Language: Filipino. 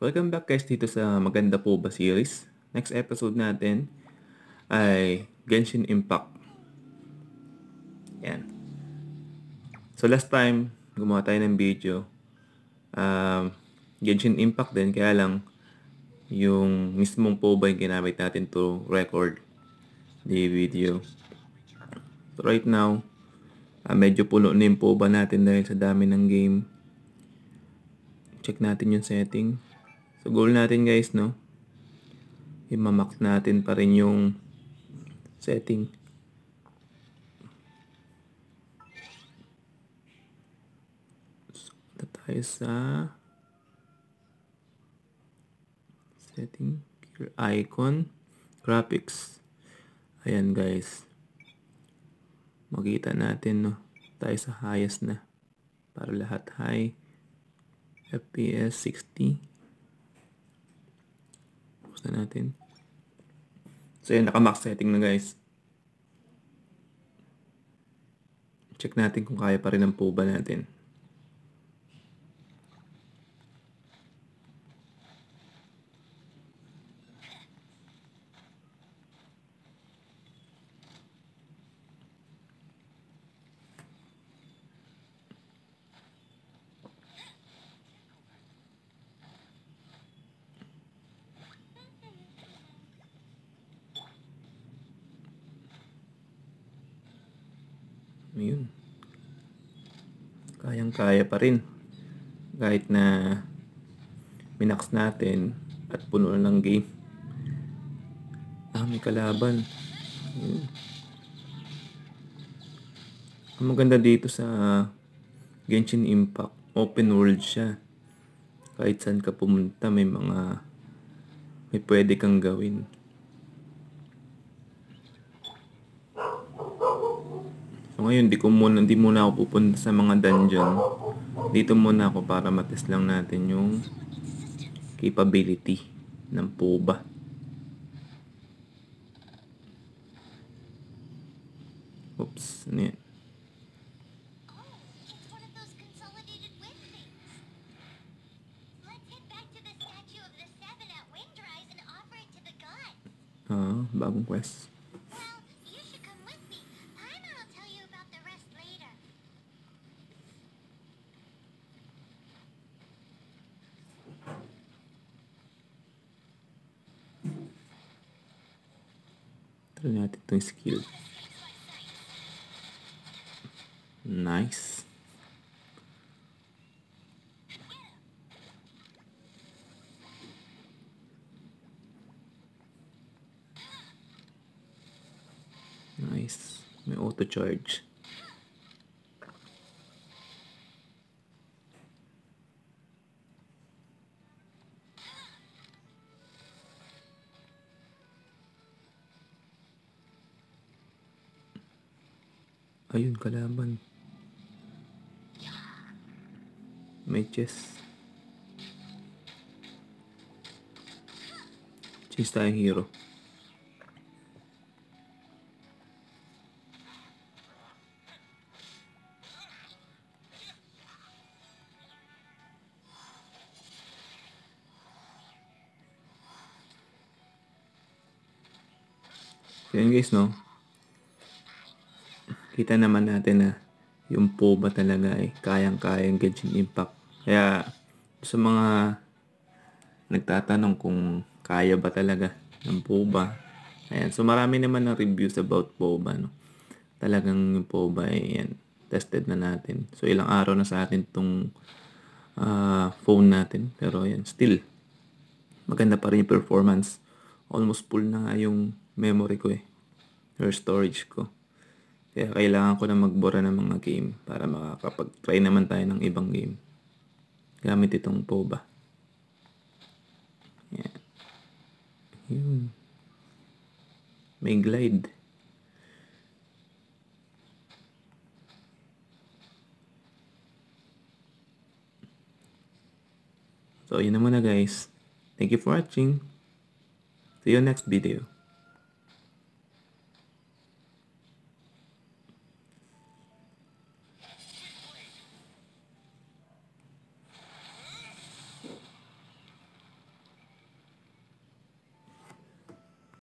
Welcome back guys dito sa Maganda Po Ba series. Next episode natin ay Genshin Impact. Yan. So last time, gumawa tayo ng video. Um, Genshin Impact din, kaya lang yung mismong POBA yung ginamit natin to record the video. So right now, uh, medyo puno na yung POBA natin dahil sa dami ng game. Check natin yung setting. So, goal natin guys, no? Imamax natin pa rin yung setting. So, tayo sa setting, gear icon, graphics. Ayan guys. Makita natin, no? Tayo sa highest na. Para lahat high. FPS 60 Na natin. So yun, naka-max setting na guys. Check natin kung kaya pa rin ang POBA natin. Ayun. Kayang-kaya pa rin. Kahit na minax natin at puno na ng game. Dami kalaban. Ayun. Ang maganda dito sa Genshin Impact, open world siya. Kahit saan ka pumunta, may mga may pwede kang gawin. So ngayon, di ko muna, di muna ako pupunta sa mga dungeon. Dito muna ako para matest lang natin yung capability ng POBA. Oops, ano yan? Oh, it's one Treinar teu skill. Nice. Nice. My auto charge. Ayun, kalaban. May chest. Chase tayong hero. Yun guys, no? Kita naman natin na yung POBA talaga ay kayang-kayang Genshin Impact. Kaya sa mga nagtatanong kung kaya ba talaga ng POBA. Ayan. So marami naman ng reviews about POBA. No? Talagang yung POBA ay yan, tested na natin. So ilang araw na sa atin itong ah, phone natin. Pero yan, still, maganda pa rin yung performance. Almost full na nga yung memory ko eh. Or storage ko. Kaya kailangan ko na magbura ng mga game para makakapag-try naman tayo ng ibang game. Gamit itong POBA. Yan. Yun. May glide. So, yun na muna guys. Thank you for watching. See you next video.